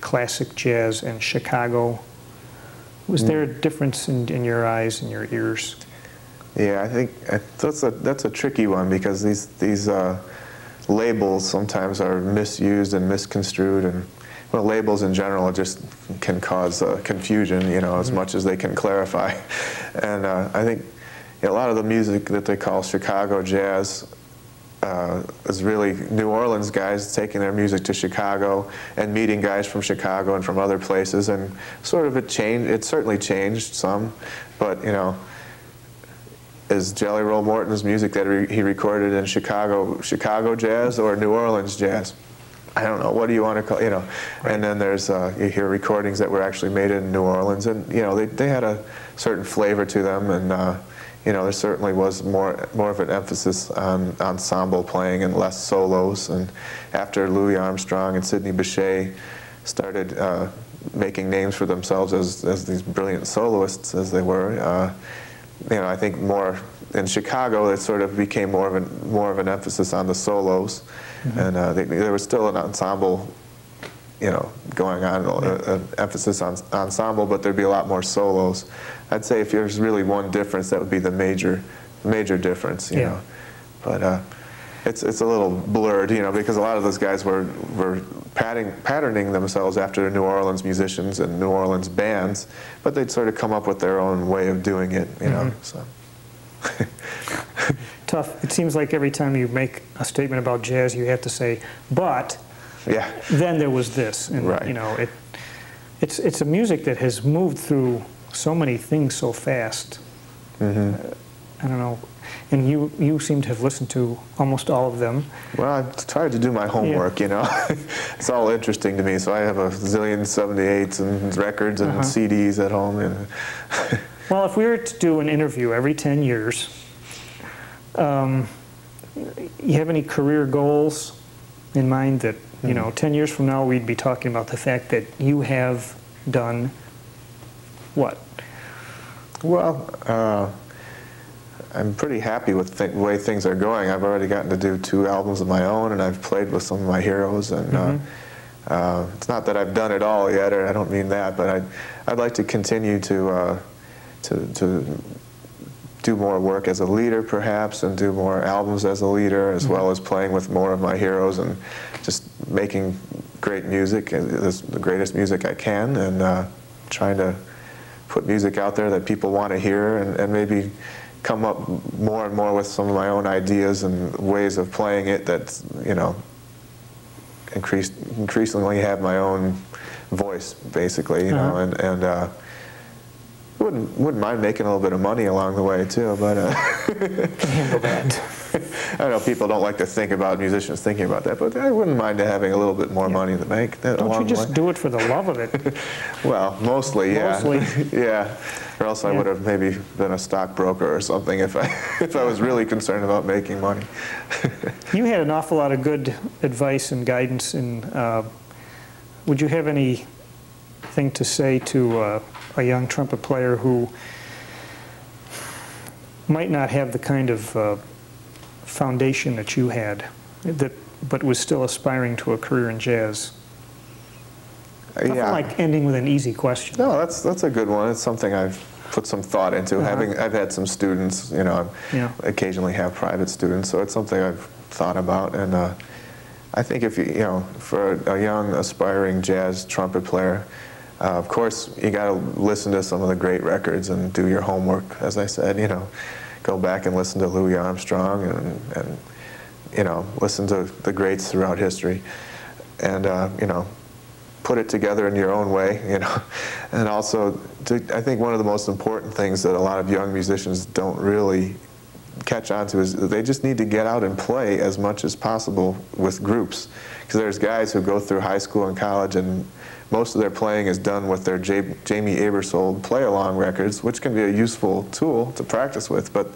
classic jazz and Chicago? Was there a difference in, in your eyes and your ears? Yeah, I think that's a that's a tricky one because these these uh, labels sometimes are misused and misconstrued, and well, labels in general just can cause uh, confusion, you know, as much as they can clarify. And uh, I think a lot of the music that they call Chicago jazz uh, is really New Orleans guys taking their music to Chicago and meeting guys from Chicago and from other places, and sort of it changed. It certainly changed some, but you know is Jelly Roll Morton's music that re- he recorded in Chicago, Chicago jazz or New Orleans jazz? I don't know. What do you want to call? You know, and then there's uh, you hear recordings that were actually made in New Orleans, and you know they, they had a certain flavor to them, and uh, you know there certainly was more more of an emphasis on ensemble playing and less solos. And after Louis Armstrong and Sidney Bechet started uh, making names for themselves as as these brilliant soloists as they were. Uh, you know, I think more in Chicago, it sort of became more of an more of an emphasis on the solos, and uh, they, there was still an ensemble, you know, going on, uh, an emphasis on ensemble, but there'd be a lot more solos. I'd say if there's really one difference, that would be the major major difference, you Yeah. know. But uh, it's it's a little blurred, you know, because a lot of those guys were were patting, patterning themselves after New Orleans musicians and New Orleans bands, but they'd sort of come up with their own way of doing it, you know. So Tough. It seems like every time you make a statement about jazz, you have to say, but yeah, then there was this. And, Right. you know, it, it's, it's a music that has moved through so many things so fast. Mm-hmm. Uh, I don't know. And you, you seem to have listened to almost all of them. well, I've tried to do my homework, you know. it's all interesting to me, so I have a zillion 78s and records and Uh-huh. CDs at home, and Well, if we were to do an interview every 10 years, um, you have any career goals in mind that, you know, 10 years from now we'd be talking about the fact that you have done what? Well, uh, I'm pretty happy with the way things are going. I've already gotten to do two albums of my own, and I've played with some of my heroes. And uh, uh, it's not that I've done it all yet, or I don't mean that, but I'd, I'd like to continue to, uh, to, to do more work as a leader, perhaps, and do more albums as a leader, as well as playing with more of my heroes and just making great music, uh, the greatest music I can, and uh, trying to put music out there that people want to hear, and, and maybe, come up more and more with some of my own ideas and ways of playing it that, you know, increase, increasingly have my own voice, basically, you know, Uh-huh. and, and uh, wouldn't, wouldn't mind making a little bit of money along the way, too, but uh, Can handle that. I know people don't like to think about musicians thinking about that, but I wouldn't mind having a little bit more money in the bank. That Don't you just do it for the love of it? Well, mostly, yeah. Mostly. yeah. Or else I would have maybe been a stockbroker or something if I if I was really concerned about making money. You had an awful lot of good advice and guidance, and uh, would you have anything to say to uh, a young trumpet player who might not have the kind of uh, foundation that you had, that but was still aspiring to a career in jazz? Nothing yeah. like ending with an easy question. no, that's that's a good one. It's something I've put some thought into. Uh-huh. Having I've had some students, you know, Yeah. Occasionally have private students, so it's something I've thought about. And uh, I think if you you know, for a young aspiring jazz trumpet player. Uh, of course, you got to listen to some of the great records and do your homework. As I said, you know, go back and listen to Louis Armstrong and, and you know, listen to the greats throughout history, and uh, you know, put it together in your own way, you know, and also, to, I think one of the most important things that a lot of young musicians don't really catch on to is they just need to get out and play as much as possible with groups, because there's guys who go through high school and college and most of their playing is done with their J- Jamey Aebersold play-along records, which can be a useful tool to practice with, but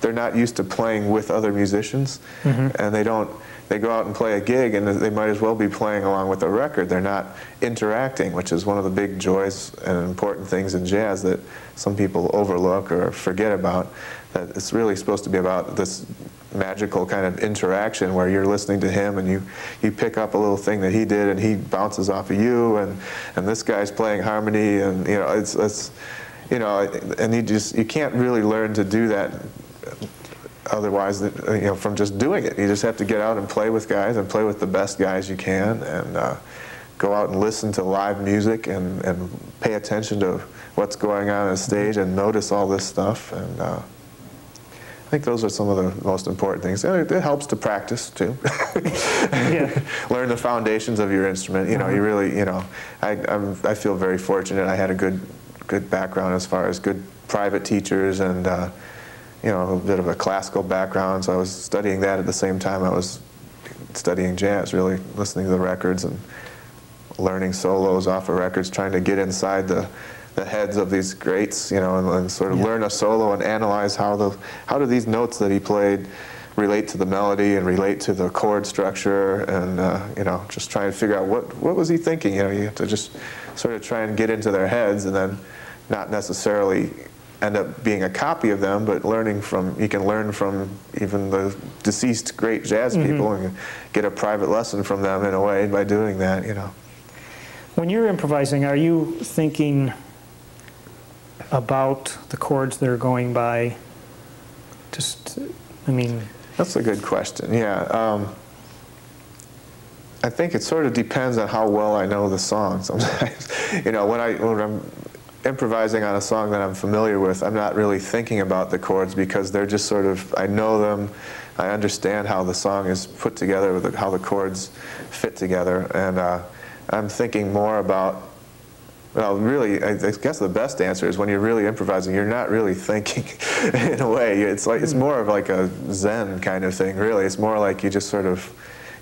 they're not used to playing with other musicians, mm-hmm. and they don't. They go out and play a gig, and they might as well be playing along with a record. They're not interacting, which is one of the big joys and important things in jazz that some people overlook or forget about. That it's really supposed to be about this magical kind of interaction where you're listening to him and you, you pick up a little thing that he did and he bounces off of you and, and this guy's playing harmony and you know it's, it's you know and you just you can't really learn to do that otherwise you know from just doing it. You just have to get out and play with guys and play with the best guys you can and uh, go out and listen to live music and, and pay attention to what's going on on stage and notice all this stuff and uh, I think those are some of the most important things. And it, it helps to practice too. Yeah. Learn the foundations of your instrument. You know, you really, you know, I, I'm, I feel very fortunate. I had a good, good background as far as good private teachers and, uh, you know, a bit of a classical background. So I was studying that at the same time I was studying jazz, really listening to the records and learning solos off of records, trying to get inside the the heads of these greats, you know, and, and sort of Yeah. learn a solo and analyze how the how do these notes that he played relate to the melody and relate to the chord structure, and uh, you know, just trying to figure out what what was he thinking. You know, you have to just sort of try and get into their heads, and then not necessarily end up being a copy of them, but learning from you can learn from even the deceased great jazz people and get a private lesson from them in a way by doing that. You know. When you're improvising, are you thinking about the chords that are going by? Just, I mean, That's a good question. Yeah. Um, I think it sort of depends on how well I know the song. Sometimes, you know, when I when I'm improvising on a song that I'm familiar with, I'm not really thinking about the chords because they're just sort of I know them. I understand how the song is put together, how the chords fit together, and uh, I'm thinking more about well, really, I guess the best answer is when you're really improvising, you're not really thinking in a way. It's like it's hmm. more of like a Zen kind of thing, really. It's more like you just sort of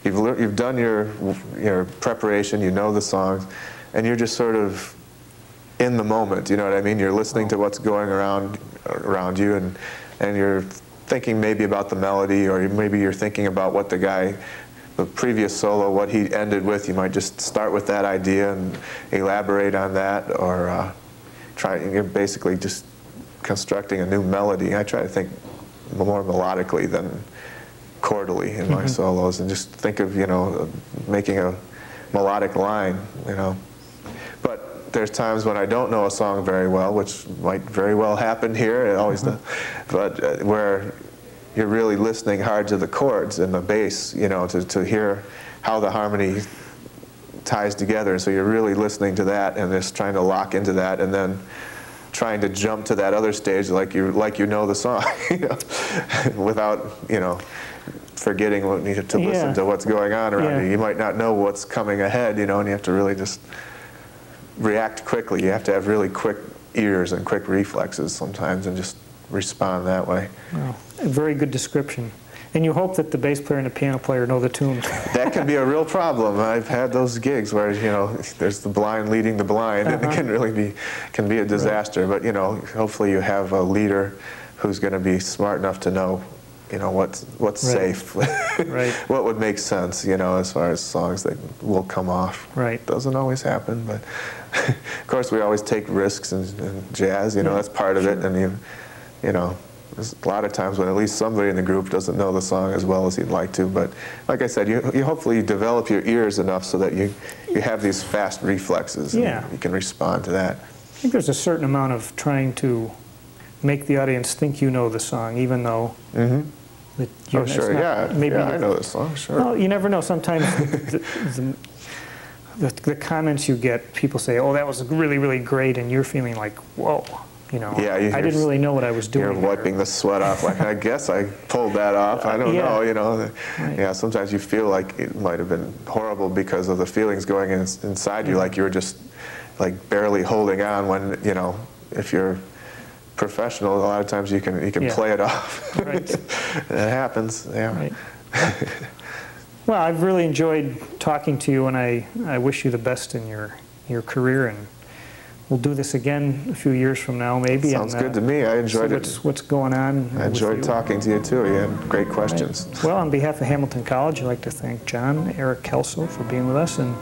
you've you've done your your preparation, you know the songs, and you're just sort of in the moment. You know what I mean? You're listening oh. to what's going around around you, and and you're thinking maybe about the melody, or maybe you're thinking about what the guy the previous solo, what he ended with, you might just start with that idea and elaborate on that, or uh, try. You're basically just constructing a new melody. I try to think more melodically than chordally in my solos, and just think of you know making a melodic line, you know. But there's times when I don't know a song very well, which might very well happen here. It always does. But uh, where you're really listening hard to the chords and the bass, you know, to, to hear how the harmony ties together. And So you're really listening to that and just trying to lock into that. And then trying to jump to that other stage like you like you know the song, you know, without you know forgetting what, to listen Yeah. to what's going on around Yeah. you. You might not know what's coming ahead, you know, and you have to really just react quickly. You have to have really quick ears and quick reflexes sometimes, and just respond that way. Well, a very good description. And you hope that the bass player and the piano player know the tune. That can be a real problem. I've had those gigs where you know there's the blind leading the blind, and Uh-huh. it can really be can be a disaster. But you know, hopefully you have a leader who's going to be smart enough to know, you know, what's what's Right. safe, Right. what would make sense, you know, as far as songs that will come off. Right. Doesn't always happen, but of course we always take risks in, in jazz. You know, Yeah, that's part of it, and you, you know. There's a lot of times when at least somebody in the group doesn't know the song as well as he'd like to, but like I said, you, you hopefully develop your ears enough so that you, you have these fast reflexes and Yeah. you can respond to that. I think there's a certain amount of trying to make the audience think you know the song, even though mm-hmm. that oh, you're Oh, sure, not- yeah. Maybe yeah, I know this song, sure. Well, you never know. Sometimes the, the, the, the comments you get, people say, "Oh, that was really, really great," and you're feeling like, "Whoa," you know. Yeah, you I didn't really know what I was doing. You're there." wiping the sweat off. Like I guess I pulled that off. I don't Yeah. know. You know. Right. Yeah. Sometimes you feel like it might have been horrible because of the feelings going in, inside you. Mm-hmm. Like you were just like barely holding on. When you know, if you're professional, a lot of times you can you can Yeah. play it off. Right. it happens. Yeah. Right. well, I've really enjoyed talking to you, and I, I wish you the best in your your career. And we'll do this again a few years from now, maybe. Sounds and, good to me. I enjoyed what's, it. What's going on? I enjoyed talking to you too. You had great questions. Well, on behalf of Hamilton College, I'd like to thank Jon-Erik Kellso for being with us, and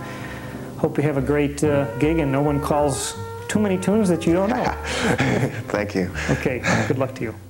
hope you have a great uh, gig and no one calls too many tunes that you don't know. Thank you. Okay, good luck to you.